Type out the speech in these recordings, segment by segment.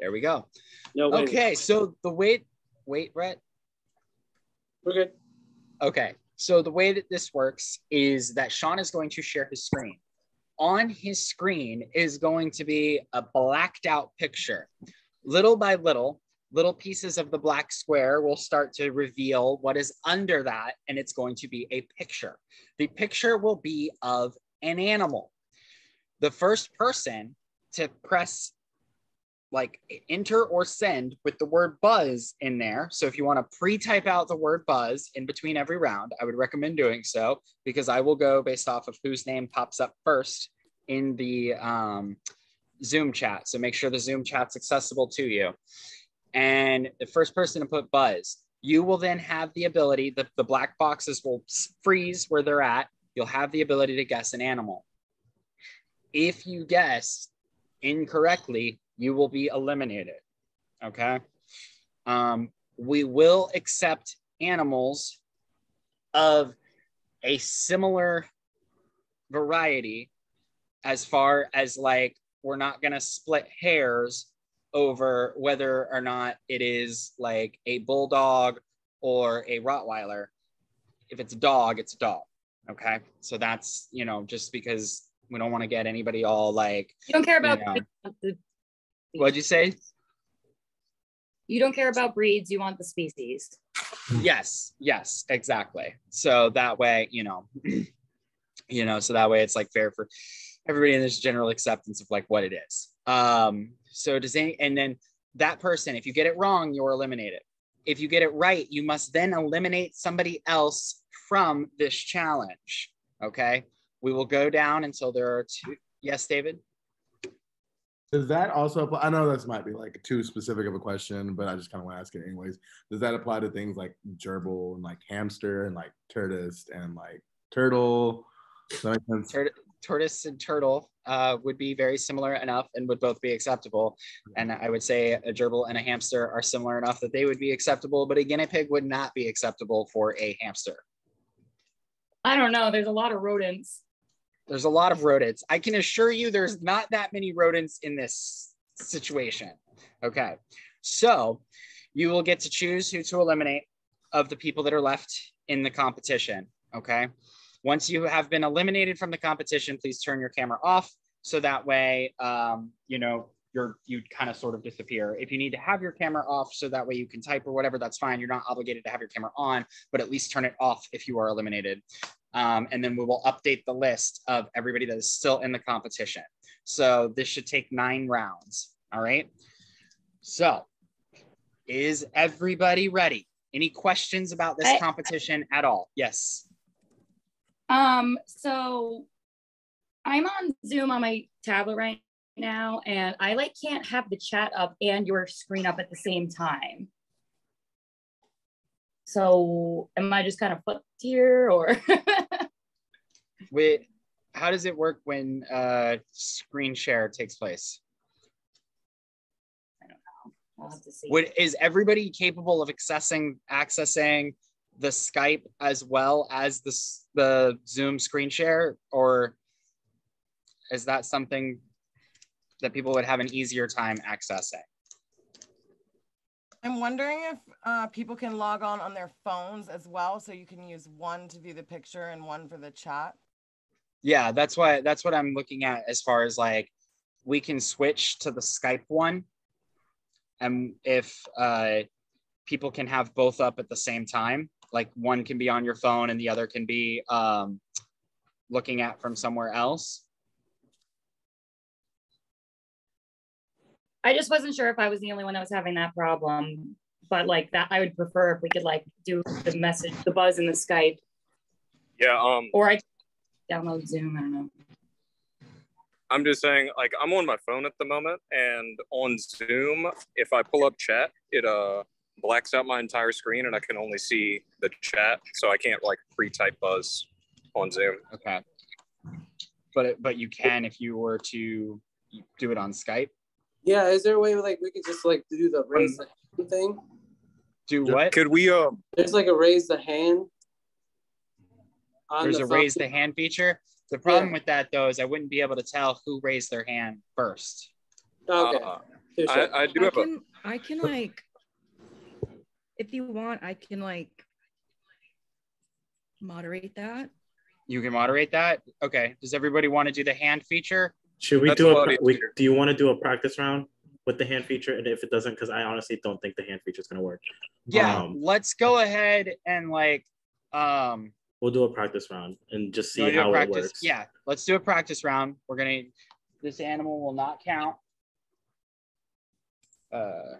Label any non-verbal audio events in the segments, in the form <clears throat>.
There we go. No, wait. Okay, so the way, wait, Brett. We're good. Okay, so the way that this works is that Sean is going to share his screen. On his screen is going to be a blacked out picture. Little by little, little pieces of the black square will start to reveal what is under that, and it's going to be a picture. The picture will be of an animal. The first person to press like enter or send with the word buzz in there. So if you want to pre-type out the word buzz in between every round, I would recommend doing so because I will go based off of whose name pops up first in the um, Zoom chat. So make sure the Zoom chat's accessible to you. And the first person to put buzz, you will then have the ability, the, the black boxes will freeze where they're at. You'll have the ability to guess an animal. If you guess incorrectly, you will be eliminated. Okay. Um, we will accept animals of a similar variety as far as like we're not going to split hairs over whether or not it is like a bulldog or a rottweiler if it's a dog it's a dog okay so that's you know just because we don't want to get anybody all like You don't care about Yeah. the, what'd you say? You don't care about breeds, you want the species. yes yes exactly. So that way you know <clears throat> you know so that way it's like fair for everybody in this general acceptance of like what it is. Um so does any and then that person if you get it wrong you're eliminated. If you get it right you must then eliminate somebody else from this challenge okay? We will go down until there are two yes david Does that also apply? I know this might be like too specific of a question, but I just kind of want to ask it anyways. Does that apply to things like gerbil and like hamster and like tortoise and like turtle? Does that make sense? Tur- tortoise and turtle uh, would be very similar enough and would both be acceptable. And I would say a gerbil and a hamster are similar enough that they would be acceptable, but a guinea pig would not be acceptable for a hamster. I don't know. There's a lot of rodents. There's a lot of rodents. I can assure you there's not that many rodents in this situation. Okay. So you will get to choose who to eliminate of the people that are left in the competition. Okay. Once you have been eliminated from the competition, please turn your camera off. So that way, um, you know, you're, you kind of sort of disappear. If you need to have your camera off so that way you can type or whatever, that's fine. You're not obligated to have your camera on, but at least turn it off if you are eliminated. Um, and then we will update the list of everybody that is still in the competition. So this should take nine rounds. All right. So is everybody ready? Any questions about this I- competition at all? Yes. Um, so I'm on Zoom on my tablet right now, and I like can't have the chat up and your screen up at the same time. So am I just kind of fucked here or <laughs> Wait, how does it work when uh, screen share takes place? I don't know. I'll have to see. Would is everybody capable of accessing accessing the Skype as well as the the Zoom screen share, or is that something that people would have an easier time accessing? I'm wondering if uh, people can log on on their phones as well, so you can use one to view the picture and one for the chat. Yeah, that's why that's what I'm looking at as far as like we can switch to the Skype one. And if uh, people can have both up at the same time, like one can be on your phone and the other can be um, looking at from somewhere else. I just wasn't sure if I was the only one that was having that problem. But like that, I would prefer if we could like do the message, the buzz in the Skype, Yeah, um, or I download Zoom. I don't know. I'm just saying, like, I'm on my phone at the moment, and on Zoom, if I pull up chat, it uh blacks out my entire screen, and I can only see the chat, so I can't like pre-type buzz on Zoom. Okay. But it, but you can if you were to do it on Skype. Yeah, is there a way like we could just like do the raise the hand thing? Do what? Could we um There's like a raise the hand. There's the a raise the hand feature. The problem with that though is I wouldn't be able to tell who raised their hand first. Okay. uh, I, I do I have can, I can like, if you want, I can like moderate that. You can moderate that. Okay. Does everybody want to do the hand feature? Should we That's do a a? lot pra- We, do you want to do a practice round with the hand feature? And if it doesn't, because I honestly don't think the hand feature is gonna work. Yeah. Um, let's go ahead and like um We'll do a practice round and just see do a how it works. Yeah, let's do a practice round. We're gonna this animal will not count. Uh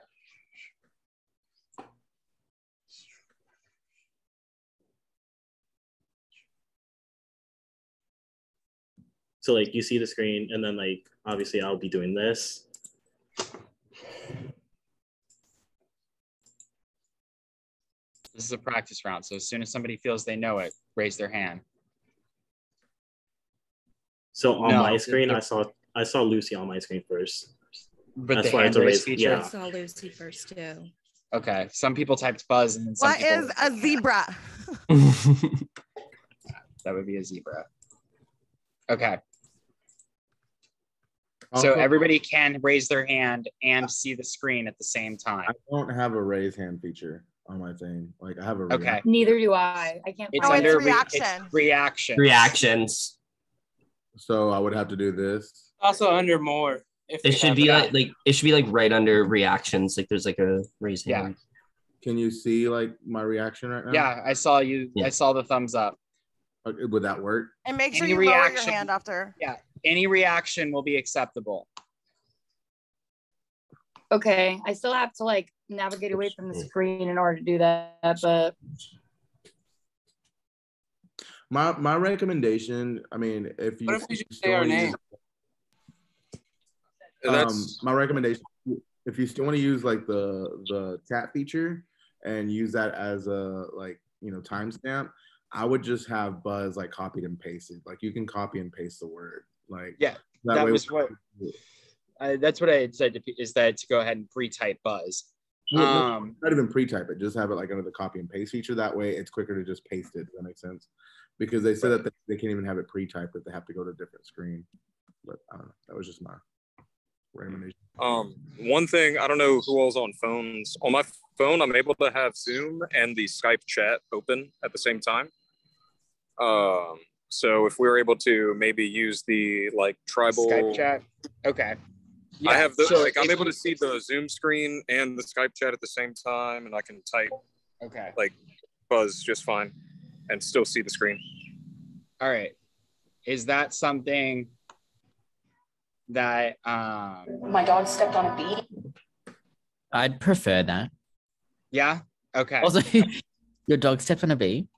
So like you see the screen, and then like obviously I'll be doing this. this is a practice round. So as soon as somebody feels they know it, raise their hand. So on No, my screen, I saw I saw Lucy on my screen first. But That's the why hand it's a raise raise- feature. I saw Lucy first too. Okay. Some people typed buzz and then some What people is a zebra? <laughs> that would be a zebra. Okay. Also, So everybody can raise their hand and see the screen at the same time. I don't have a raise hand feature on my thing. Like I have a Okay. react- Neither do I. I can't It's Oh, find it's under re- it's reaction. reaction. reactions. so I would have to do this. Also under more. If It should be that. like like it should be like right under reactions. Like there's like a raise Yeah. hand. Can you see like my reaction right now? Yeah, I saw you. Yeah. I saw the thumbs up. Uh, would that work? And make sure Any you lower your hand after. Any reaction will be acceptable. Okay, I still have to like navigate away from the screen in order to do that, but My my recommendation. I mean, if you, What if you still say our wanna name? that's um, my recommendation if you still want to use like the the chat feature and use that as a like you know timestamp i would just have buzz like copied and pasted like you can copy and paste the word like Yeah, that way was what- I, that's what I had said. to pe- Is that to go ahead and pre-type buzz? Well, no, Um, not even pre-type it just have it like under the copy and paste feature that way it's quicker to just paste it does that make sense because they said that they, they can't even have it pre-typed but they have to go to a different screen but i don't know that was just my recommendation Um, one thing I don't know who all's on phones. On my phone, I'm able to have Zoom and the Skype chat open at the same time. Um, so if we were able to maybe use the like tribal, Skype chat. Okay. I have the so like I'm able to see the Zoom screen and the Skype chat at the same time, and I can type Okay. Like buzz just fine and still see the screen. All right. Is that something that um my dog stepped on a bee. I'd prefer that. yeah? Okay. Also, <laughs> your dog stepped on a bee.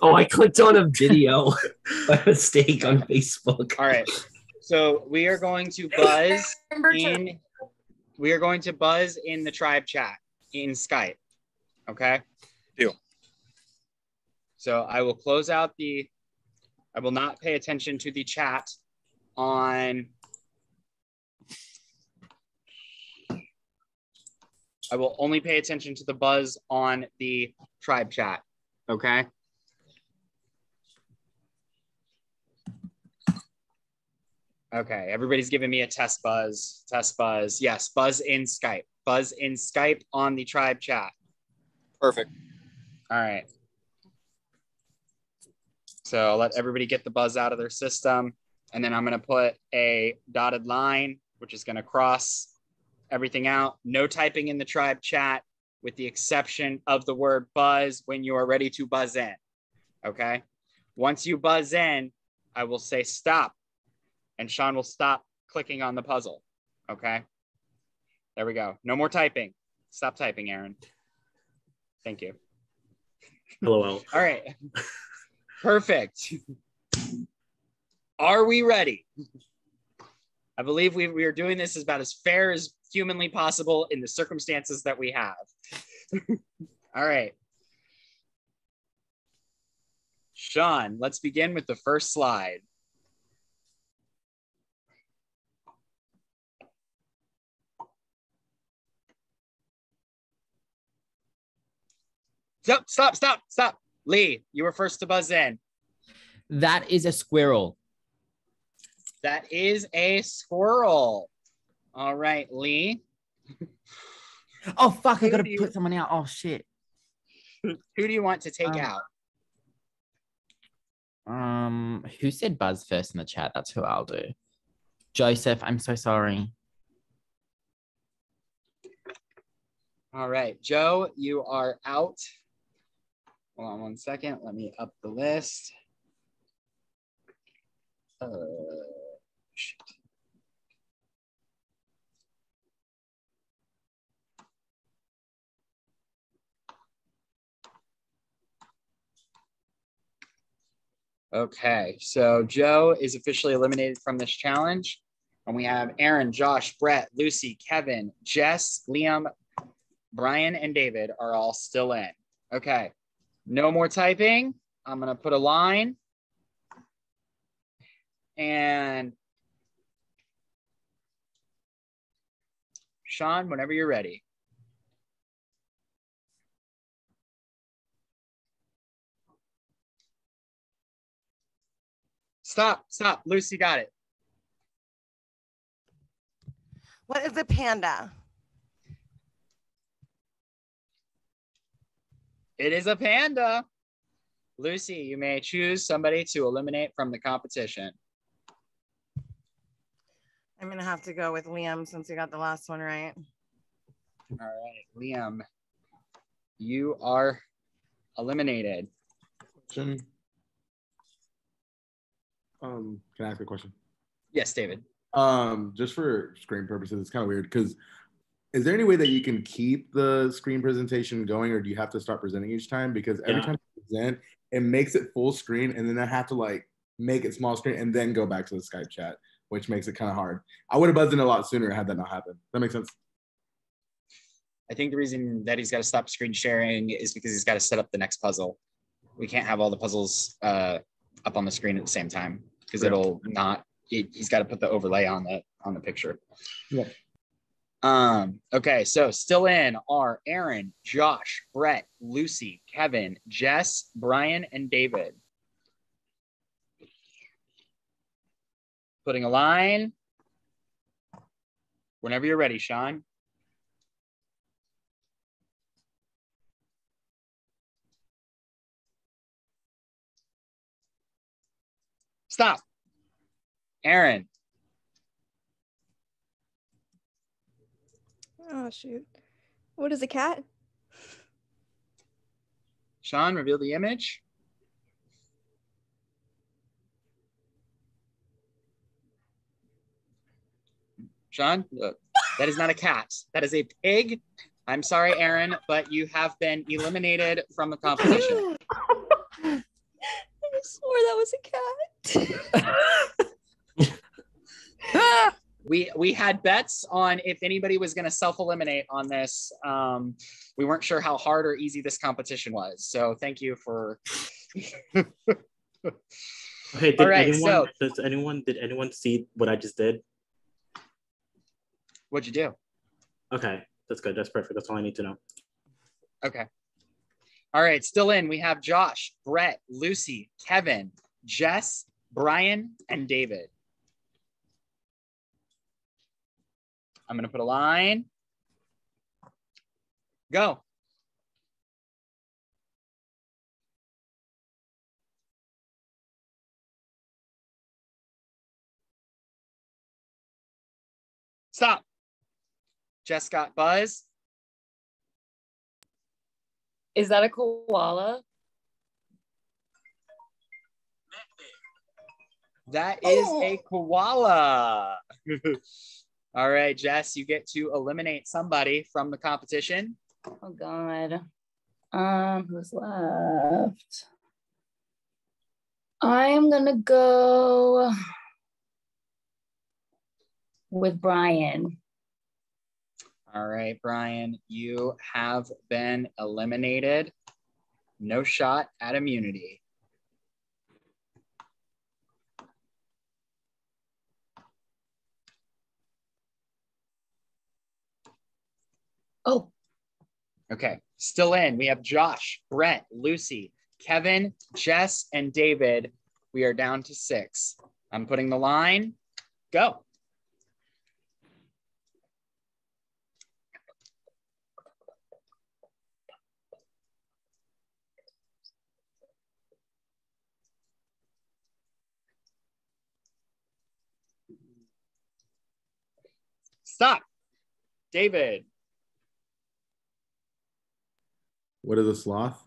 Oh, I clicked on a video <laughs> by mistake on Facebook. All right. So we are going to buzz in we are going to buzz in the tribe chat in Skype. Okay? Deal. So I will close out the I will not pay attention to the chat on I will only pay attention to the buzz on the tribe chat. Okay? Okay, everybody's giving me a test buzz. Test buzz. Yes, buzz in Skype. Buzz in Skype on the tribe chat. Perfect. All right. So I'll let everybody get the buzz out of their system. And then I'm going to put a dotted line, which is going to cross everything out. No typing in the tribe chat, with the exception of the word buzz when you are ready to buzz in. Okay. Once you buzz in, I will say stop, and Sean will stop clicking on the puzzle. Okay. There we go. No more typing. Stop typing, Aaron. Thank you. LOL. <laughs> All right. Perfect. Are we ready? I believe we, we are doing this as about as fair as humanly possible in the circumstances that we have. <laughs> All right. Sean, let's begin with the first slide. Stop, stop, stop, stop. Lee, you were first to buzz in. That is a squirrel. That is a squirrel. All right, Lee. Oh fuck! I gotta do you- put someone out. Oh shit. Who do you want to take Um, out? Um, who said Buzz first in the chat? That's who I'll do. Joseph, I'm so sorry. All right, Joe, you are out. Hold on one second. Let me up the list. Uh, shit. Okay, so Joe is officially eliminated from this challenge. And we have Aaron, Josh, Brett, Lucy, Kevin, Jess, Liam, Brian, and David are all still in. Okay, no more typing. I'm going to put a line. And Sean, whenever you're ready. Stop, stop. Lucy got it. What is a panda? It is a panda. Lucy, you may choose somebody to eliminate from the competition. I'm gonna have to go with Liam since you got the last one right. All right, Liam, you are eliminated. Question. Um, can I ask a question? Yes, David. Um, just for screen purposes, it's kind of weird because is there any way that you can keep the screen presentation going, or do you have to start presenting each time? Because every Yeah. time you present, it makes it full screen, and then I have to like make it small screen and then go back to the Skype chat, which makes it kind of hard. I would have buzzed in a lot sooner had that not happened. That makes sense. I think the reason that he's got to stop screen sharing is because he's got to set up the next puzzle. We can't have all the puzzles uh, up on the screen at the same time because Yeah. it'll not. It, he's got to put the overlay on the on the picture. Yeah. Um. Okay. So still in are Aaron, Josh, Brett, Lucy, Kevin, Jess, Brian, and David. Putting a line. Whenever you're ready, Sean. Stop. Aaron, Oh shoot. What is a cat? Sean, reveal the image. Sean, look, that is not a cat. That is a pig. I'm sorry, Aaron, but you have been eliminated from the competition. <laughs> I swore that was a cat. <laughs> <laughs> we we had bets on if anybody was going to self eliminate on this. Um, we weren't sure how hard or easy this competition was. So thank you for. <laughs> Okay, did All right, anyone so- does anyone did anyone see what I just did? What'd you do? Okay, that's good. That's perfect. That's all I need to know. Okay. All right, still in. We have Josh, Brett, Lucy, Kevin, Jess, Brian, and David. I'm going to put a line. Go. Stop. Jess got Buzz. Is that a koala? That is a oh. koala. <laughs> All right, Jess, you get to eliminate somebody from the competition. Oh God. Um, who's left? I'm gonna go with Brian. All right, Brian, you have been eliminated. No shot at immunity. Oh. Okay. Still in. We have Josh, Brett, Lucy, Kevin, Jess, and David. We are down to six. I'm putting the line. Go. Stop. David. What is a sloth?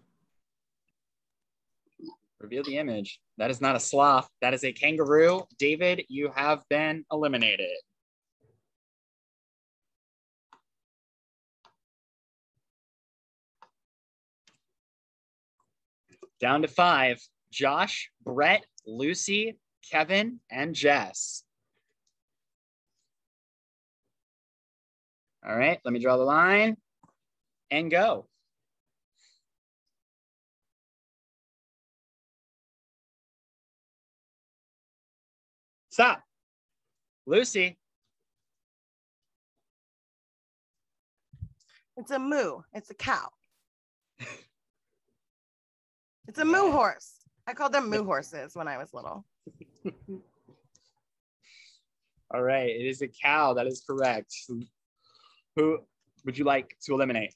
Reveal the image. That is not a sloth. That is a kangaroo. David, you have been eliminated. Down to five. Josh, Brett, Lucy, Kevin, and Jess. All right, let me draw the line and go. Stop. Lucy. It's a moo. It's a cow. <laughs> It's a moo horse. I called them moo horses when I was little. <laughs> All right, it is a cow. That is correct. Who would you like to eliminate?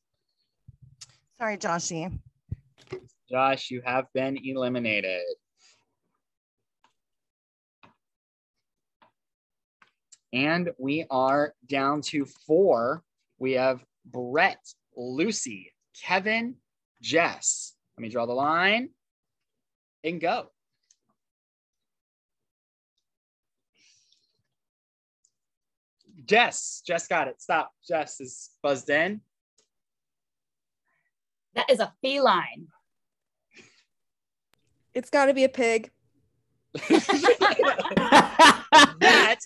Sorry, Joshy. Josh, you have been eliminated. And we are down to four. We have Brett, Lucy, Kevin, Jess. Let me draw the line and go. Jess, Jess got it. Stop. Jess is buzzed in. That is a feline. It's got to be a pig. <laughs> <laughs> that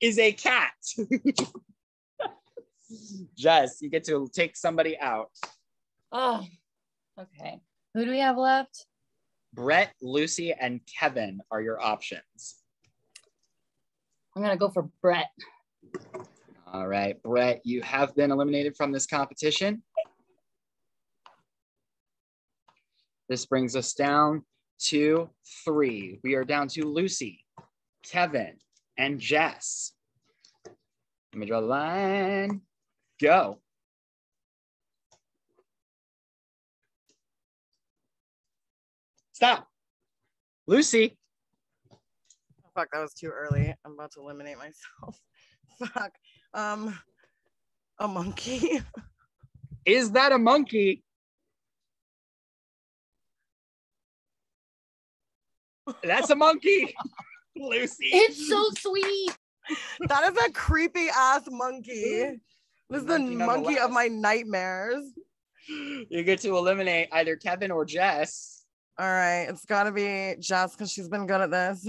is a cat. <laughs> Jess, you get to take somebody out. Oh, okay. Who do we have left? Brett, Lucy, and Kevin are your options. I'm gonna go for Brett. All right, Brett, you have been eliminated from this competition. This brings us down to three. We are down to Lucy, Kevin, and Jess. Let me draw the line. Go. Stop. Lucy. Oh, fuck, that was too early. I'm about to eliminate myself. <laughs> fuck. Um, a monkey. <laughs> Is that a monkey? That's a monkey. <laughs> Lucy. It's so sweet. <laughs> that is a creepy ass monkey. This is the Monkey monkey of my nightmares. You get to eliminate either Kevin or Jess. All right, it's got to be Jess because she's been good at this.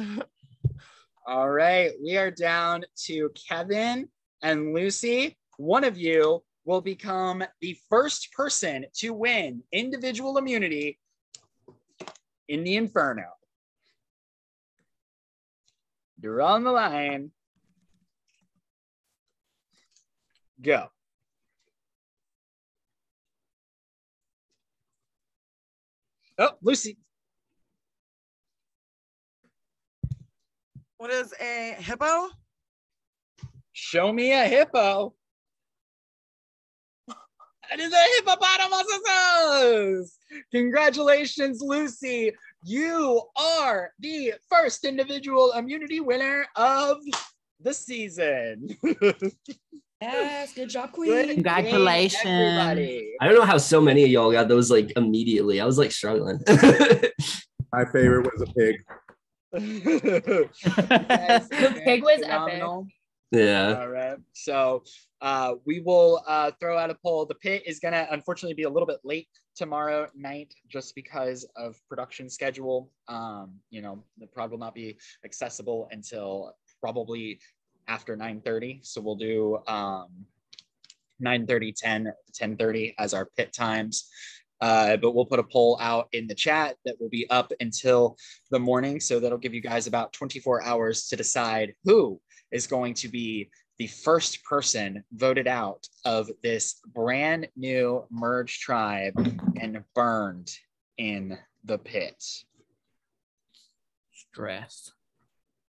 <laughs> All right, we are down to Kevin and Lucy. One of you will become the first person to win individual immunity in the Inferno. You're on the line. Go. Oh, Lucy. What is a hippo? Show me a hippo. That is a hippopotamus. Congratulations, Lucy. You are the first individual immunity winner of the season. <laughs> Yes, good job, queen. game, Congratulations. everybody. I don't know how so many of y'all got those like immediately. I was like struggling. <laughs> My favorite was a pig. <laughs> Yes, The pig was epic. Yeah. All right. So uh, we will uh, throw out a poll. The pit is going to unfortunately be a little bit late tomorrow night just because of production schedule. Um, you know, the prod will not be accessible until probably after 9.30. So we'll do um, 9.30, 10, 10.30 as our pit times. Uh, but we'll put a poll out in the chat that will be up until the morning. So that'll give you guys about 24 hours to decide who is going to be the first person voted out of this brand new merge tribe and burned in the pit. Stress.